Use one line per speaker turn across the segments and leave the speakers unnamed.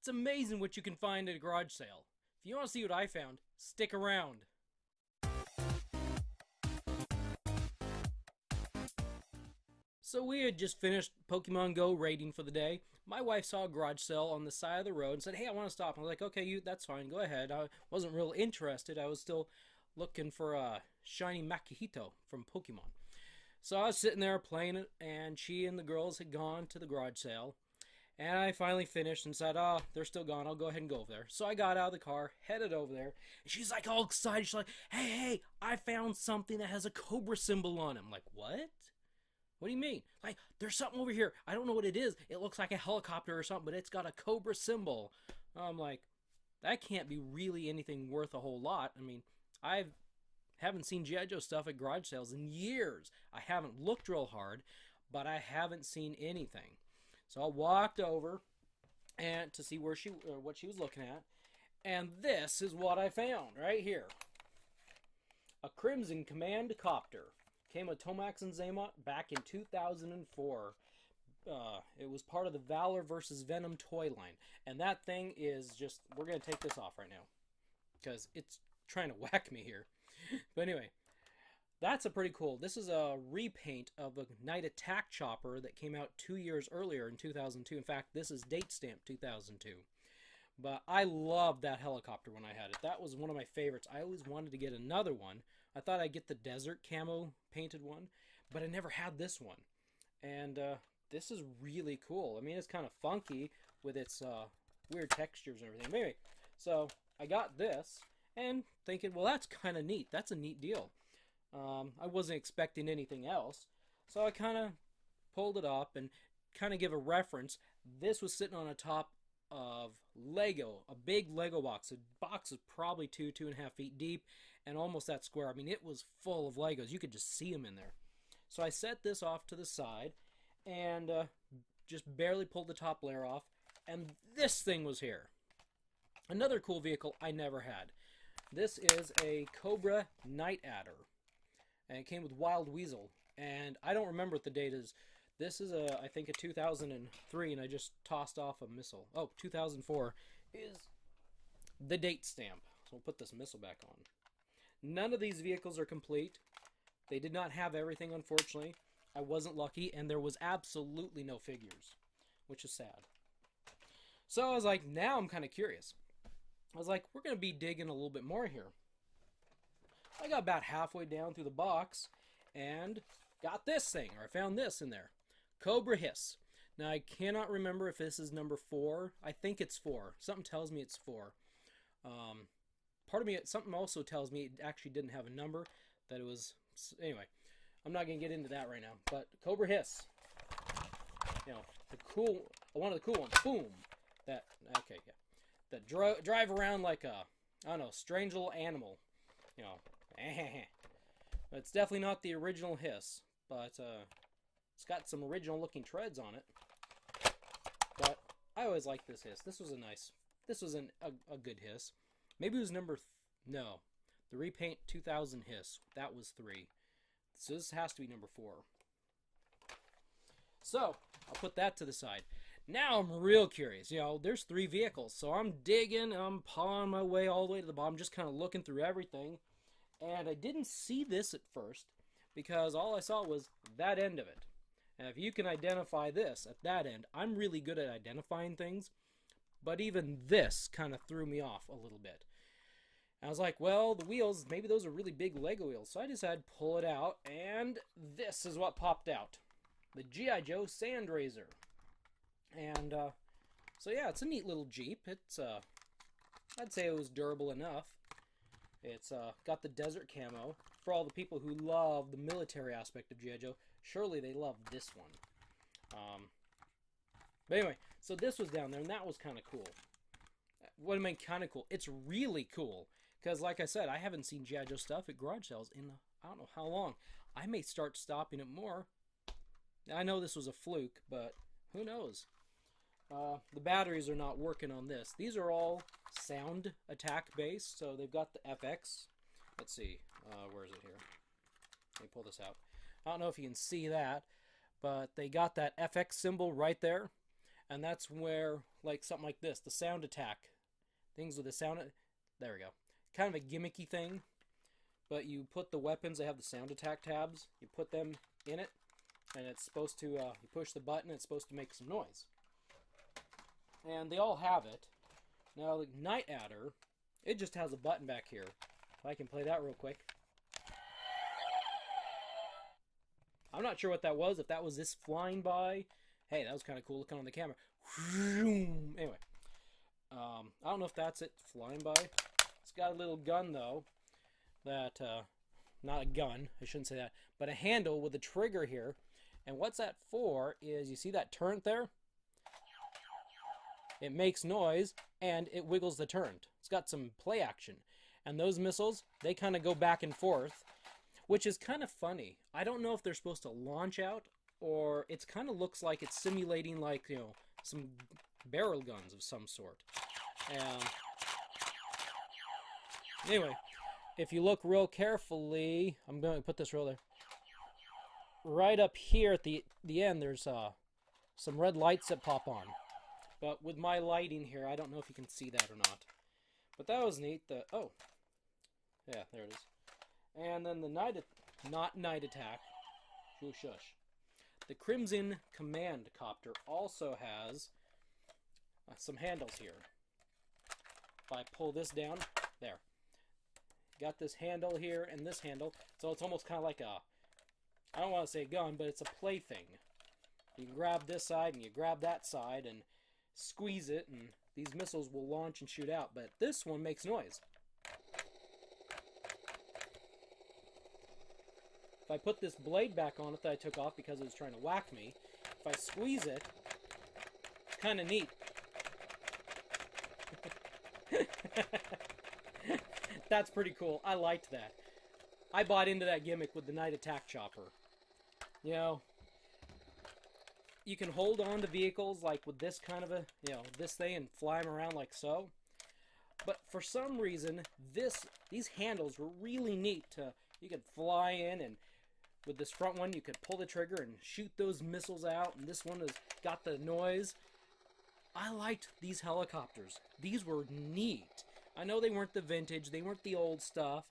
It's amazing what you can find at a garage sale. If you want to see what I found, stick around. So we had just finished Pokemon Go raiding for the day. My wife saw a garage sale on the side of the road and said, "Hey, I want to stop." I was like, "Okay, you that's fine. Go ahead." I wasn't real interested. I was still looking for a shiny Makuhita from Pokemon. So I was sitting there playing it, and she and the girls had gone to the garage sale. And I finally finished and said, Oh, they're still gone. I'll go ahead and go over there. So I got out of the car, headed over there. And she's like all excited. She's like, Hey, hey, I found something that has a cobra symbol on it. I'm like, What? What do you mean? Like, there's something over here. I don't know what it is. It looks like a helicopter or something, but it's got a cobra symbol. I'm like, that can't be really anything worth a whole lot. I mean, I haven't seen G.I. Joe stuff at garage sales in years. I haven't looked real hard, but I haven't seen anything. So I walked over and to see where she or what she was looking at, and this is what I found right here. A Crimson Command copter came with Tomax and Xamot back in 2004. Uh, it was part of the Valor versus Venom toy line, and that thing is just. We're gonna take this off right now because it's trying to whack me here. but anyway, that's a pretty cool. This is a repaint of a Night Attack chopper that came out two years earlier in 2002. In fact, this is date stamped 2002. But I loved that helicopter when I had it. That was one of my favorites. I always wanted to get another one. I thought I'd get the desert camo painted one, but I never had this one. And uh, this is really cool. I mean, it's kind of funky with its uh, weird textures and everything. Anyway, so I got this and thinking, well, that's kind of neat. That's a neat deal. Um, I wasn't expecting anything else. So I kind of pulled it up and kind of give a reference. This was sitting on the top of Lego, a big Lego box. The box is probably two, two and a half feet deep and almost that square. I mean, it was full of Legos. You could just see them in there. So I set this off to the side and uh, just barely pulled the top layer off, and this thing was here. Another cool vehicle I never had. This is a Cobra Night Adder and it came with Wild Weasel. And I don't remember what the date is. This is a, I think, a 2003, and I just tossed off a missile. Oh, 2004 is the date stamp. So we'll put this missile back on. None of these vehicles are complete. They did not have everything, unfortunately. I wasn't lucky, and there was absolutely no figures, which is sad. So I was like, now I'm kind of curious. I was like, we're going to be digging a little bit more here. I got about halfway down through the box and got this thing, or I found this in there. Cobra Hiss. Now, I cannot remember if this is number four. I think it's four. Something tells me it's four. Um, part of me, something also tells me it actually didn't have a number, that it was, anyway, I'm not going to get into that right now. But Cobra Hiss, you know, the cool, one of the cool ones, boom, that, okay, yeah, that dro- drive around like a, I don't know, strange little animal, you know, it's definitely not the original hiss, but uh, it's got some original looking treads on it. But I always liked this hiss. This was a nice, this was an, a, a good hiss. Maybe it was number, no, the repaint 2000 hiss. That was three. So this has to be number four. So I'll put that to the side. Now I'm real curious. You know, there's three vehicles, so I'm digging. I'm pawing my way all the way to the bottom, just kind of looking through everything. And I didn't see this at first because all I saw was that end of it. And if you can identify this at that end, I'm really good at identifying things. But even this kind of threw me off a little bit. I was like, well, the wheels, maybe those are really big Lego wheels. So I decided to pull it out, and this is what popped out. The G.I. Joe Sand Razor. And, uh, so yeah, it's a neat little Jeep. It's, uh, I'd say it was durable enough. It's uh, got the desert camo. For all the people who love the military aspect of G.I. Joe, surely they love this one. Um, but anyway, so this was down there, and that was kind of cool. What I mean, kind of cool? It's really cool. Because, like I said, I haven't seen G.I. Joe stuff at garage sales in I don't know how long. I may start stopping it more. I know this was a fluke, but who knows? Uh, the batteries are not working on this. These are all sound attack base. so they've got the FX. Let's see, uh, where is it here? Let me pull this out. I don't know if you can see that, but they got that FX symbol right there, and that's where like something like this, the sound attack. Things with the sound. There we go. Kind of a gimmicky thing, but you put the weapons. They have the sound attack tabs. You put them in it, and it's supposed to. Uh, you push the button. It's supposed to make some noise. And they all have it. Now the Night Adder, it just has a button back here. If I can play that real quick. I'm not sure what that was. If that was this flying by, hey, that was kind of cool looking on the camera. Anyway, um, I don't know if that's it flying by. It's got a little gun though, that uh, not a gun. I shouldn't say that, but a handle with a trigger here. And what's that for? Is you see that turret there? It makes noise and it wiggles the turret. It's got some play action. And those missiles, they kind of go back and forth which is kind of funny. I don't know if they're supposed to launch out or it kind of looks like it's simulating like, you know, some barrel guns of some sort. And anyway, if you look real carefully, I'm going to put this real there. Right up here at the the end, there's uh, some red lights that pop on. But with my lighting here, I don't know if you can see that or not. But that was neat. The oh, yeah, there it is. And then the night, not night attack. Shush, shush. The Crimson Command Copter also has uh, some handles here. If I pull this down, there. Got this handle here and this handle, so it's almost kind of like a, I don't want to say gun, but it's a plaything. You grab this side and you grab that side and squeeze it, and these missiles will launch and shoot out. But this one makes noise. If I put this blade back on it that I took off because it was trying to whack me, if I squeeze it, it's kind of neat. That's pretty cool. I liked that. I bought into that gimmick with the Night Attack Chopper. You know, you can hold on to vehicles like with this kind of a, you know, this thing and fly them around like so. But for some reason, this these handles were really neat to you could fly in and with this front one, you could pull the trigger and shoot those missiles out, and this one has got the noise. I liked these helicopters. These were neat. I know they weren't the vintage, they weren't the old stuff,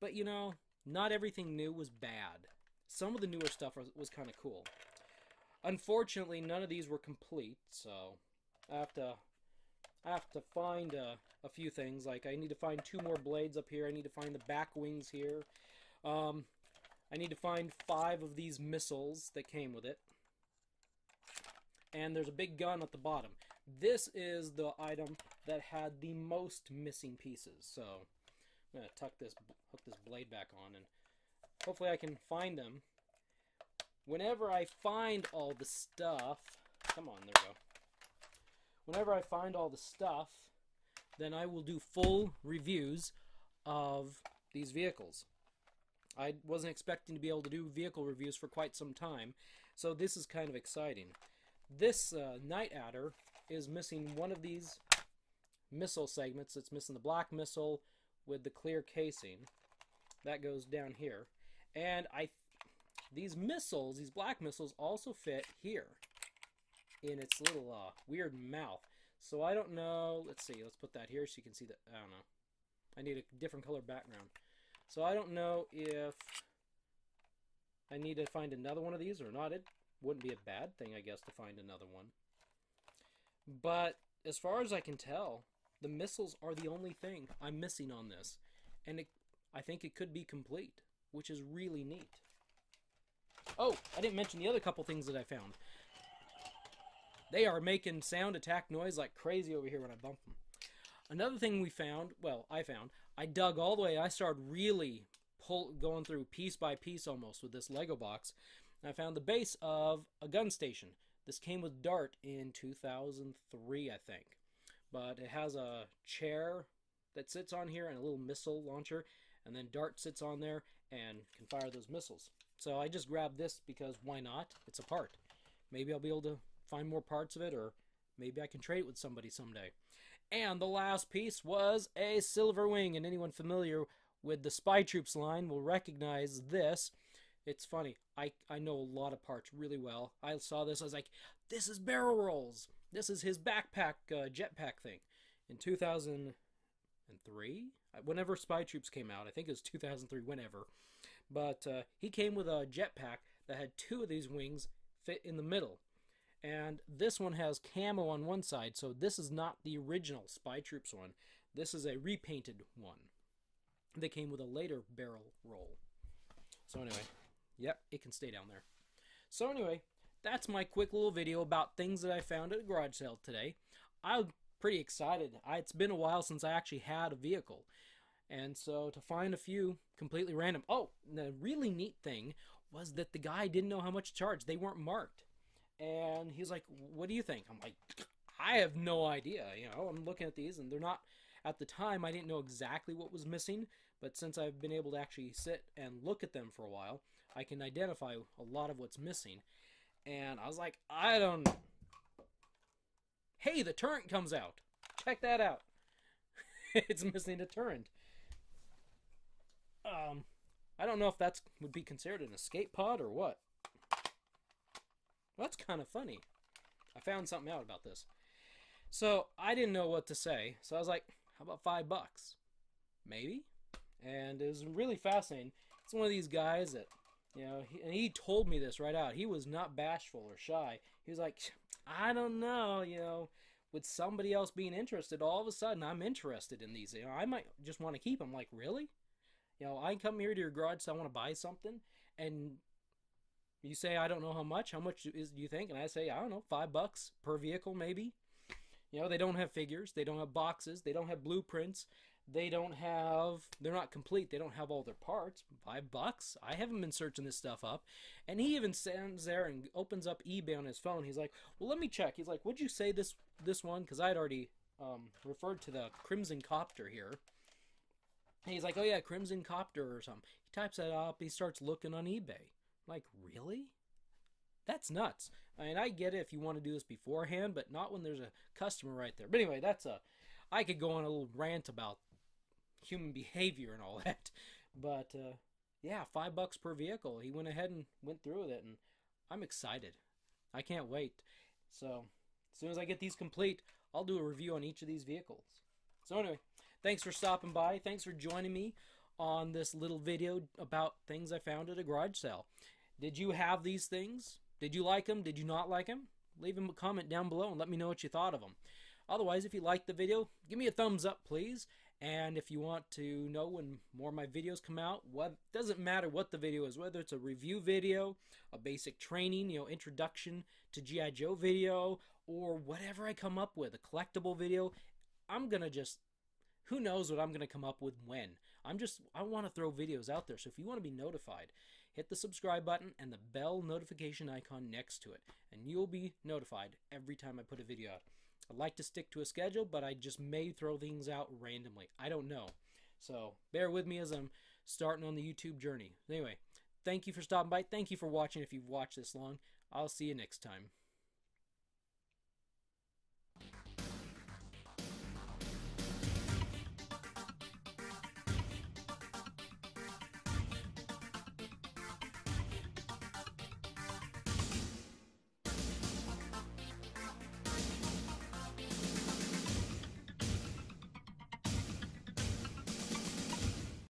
but you know, not everything new was bad. Some of the newer stuff was, was kind of cool. Unfortunately, none of these were complete, so I have to I have to find uh, a few things. Like I need to find two more blades up here. I need to find the back wings here. Um, I need to find five of these missiles that came with it. And there's a big gun at the bottom. This is the item that had the most missing pieces. So I'm to tuck this, hook this blade back on, and hopefully I can find them. Whenever I find all the stuff, come on, there we go. Whenever I find all the stuff, then I will do full reviews of these vehicles. I wasn't expecting to be able to do vehicle reviews for quite some time, so this is kind of exciting. This uh, Night Adder is missing one of these missile segments. It's missing the black missile with the clear casing. That goes down here. And I, these missiles, these black missiles, also fit here in its little uh, weird mouth. So I don't know. Let's see. Let's put that here so you can see that. I don't know. I need a different color background. So I don't know if I need to find another one of these or not. It wouldn't be a bad thing, I guess, to find another one. But as far as I can tell, the missiles are the only thing I'm missing on this. And it, I think it could be complete, which is really neat. Oh, I didn't mention the other couple things that I found. They are making sound attack noise like crazy over here when I bump them. Another thing we found, well, I found, I dug all the way. I started really pull, going through piece by piece almost with this Lego box. And I found the base of a gun station. This came with Dart in 2003, I think. But it has a chair that sits on here and a little missile launcher. And then Dart sits on there and can fire those missiles. So I just grabbed this because why not? It's a part. Maybe I'll be able to find more parts of it or maybe I can trade it with somebody someday. And the last piece was a silver wing, and anyone familiar with the Spy Troops line will recognize this. It's funny. I, I know a lot of parts really well. I saw this. I was like, this is barrel rolls. This is his backpack uh, jetpack thing in 2003. Uh, whenever Spy Troops came out, I think it was 2003. Whenever, but uh, he came with a jetpack that had two of these wings fit in the middle. And this one has camo on one side, so this is not the original Spy Troops one. This is a repainted one. They came with a later barrel roll. So anyway, yep, it can stay down there. So anyway, that's my quick little video about things that I found at a garage sale today. I'm pretty excited. I, it's been a while since I actually had a vehicle. And so to find a few completely random. Oh, the really neat thing was that the guy didn't know how much to charge. They weren't marked. And he's like, "What do you think?" I'm like, "I have no idea." You know, I'm looking at these and they're not at the time I didn't know exactly what was missing, but since I've been able to actually sit and look at them for a while, I can identify a lot of what's missing. And I was like, "I don't Hey, the turret comes out. Check that out. it's missing a turret. Um, I don't know if that would be considered an escape pod or what. Well, that's kind of funny. I found something out about this. So I didn't know what to say. So I was like, how about five bucks? Maybe. And it was really fascinating. It's one of these guys that, you know, he, and he told me this right out. He was not bashful or shy. He was like, I don't know, you know, with somebody else being interested, all of a sudden I'm interested in these. You know, I might just want to keep them. Like, really? You know, I come here to your garage, so I want to buy something, and you say I don't know how much. How much is do you think? And I say I don't know, five bucks per vehicle, maybe. You know, they don't have figures, they don't have boxes, they don't have blueprints, they don't have they're not complete. They don't have all their parts. Five bucks? I haven't been searching this stuff up. And he even stands there and opens up ebay on his phone. He's like well let me check. He's like would you say this this one? Because i'd already um, referred to the crimson copter here and he's like oh yeah crimson copter or something he types that up he starts looking on ebay I'm like really that's nuts i mean i get it if you want to do this beforehand but not when there's a customer right there but anyway that's a I could go on a little rant about human behavior and all that. But uh, yeah, five bucks per vehicle. He went ahead and went through with it, and I'm excited. I can't wait. So as soon as I get these complete, I'll do a review on each of these vehicles. So anyway, thanks for stopping by. Thanks for joining me on this little video about things I found at a garage sale. Did you have these things? Did you like them? Did you not like them? Leave them a comment down below and let me know what you thought of them. Otherwise, if you liked the video, give me a thumbs up, please. And if you want to know when more of my videos come out, what doesn't matter what the video is, whether it's a review video, a basic training, you know, introduction to GI Joe video, or whatever I come up with, a collectible video, I'm gonna just who knows what I'm gonna come up with when. I'm just I want to throw videos out there. So if you want to be notified, hit the subscribe button and the bell notification icon next to it, and you'll be notified every time I put a video out. I like to stick to a schedule, but I just may throw things out randomly. I don't know. So bear with me as I'm starting on the YouTube journey. Anyway, thank you for stopping by. Thank you for watching if you've watched this long. I'll see you next time.